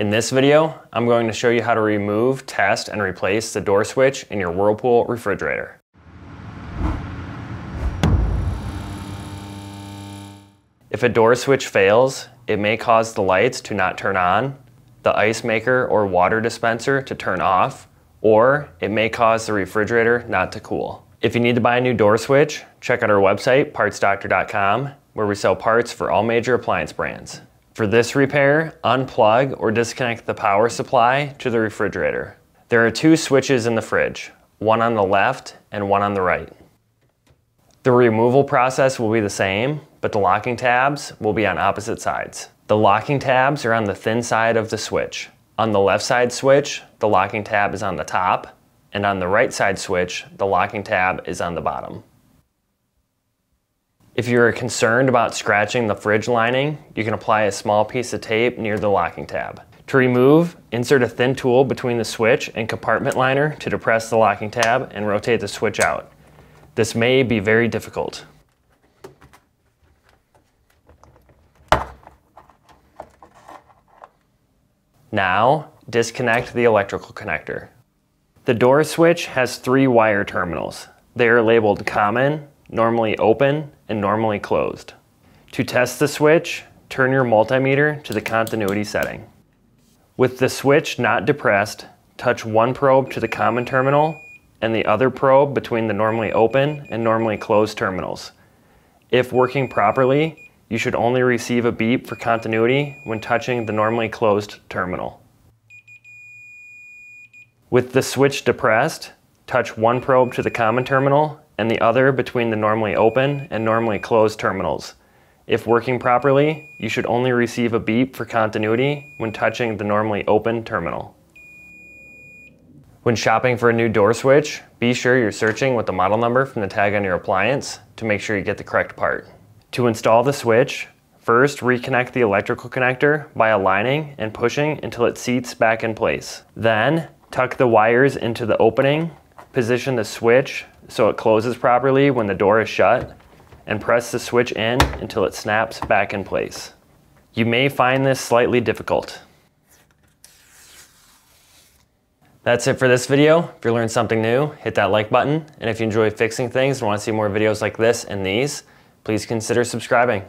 In this video, I'm going to show you how to remove, test, and replace the door switch in your Whirlpool refrigerator. If a door switch fails, it may cause the lights to not turn on, the ice maker or water dispenser to turn off, or it may cause the refrigerator not to cool. If you need to buy a new door switch, check out our website, partsdoctor.com, where we sell parts for all major appliance brands. For this repair, unplug or disconnect the power supply to the refrigerator. There are two switches in the fridge, one on the left and one on the right. The removal process will be the same, but the locking tabs will be on opposite sides. The locking tabs are on the thin side of the switch. On the left side switch, the locking tab is on the top, and on the right side switch, the locking tab is on the bottom. If you are concerned about scratching the fridge lining, you can apply a small piece of tape near the locking tab. To remove, insert a thin tool between the switch and compartment liner to depress the locking tab and rotate the switch out. This may be very difficult. Now, disconnect the electrical connector. The door switch has three wire terminals. They are labeled common, normally open, and normally closed. To test the switch, turn your multimeter to the continuity setting. With the switch not depressed, touch one probe to the common terminal and the other probe between the normally open and normally closed terminals. If working properly, you should only receive a beep for continuity when touching the normally closed terminal. With the switch depressed, touch one probe to the common terminal and the other between the normally open and normally closed terminals. If working properly, you should only receive a beep for continuity when touching the normally open terminal. When shopping for a new door switch, be sure you're searching with the model number from the tag on your appliance to make sure you get the correct part. To install the switch, first reconnect the electrical connector by aligning and pushing until it seats back in place. Then, tuck the wires into the opening, position the switch so it closes properly when the door is shut, and press the switch in until it snaps back in place. You may find this slightly difficult. That's it for this video. If you learned something new, hit that like button. And if you enjoy fixing things and want to see more videos like this and these, please consider subscribing.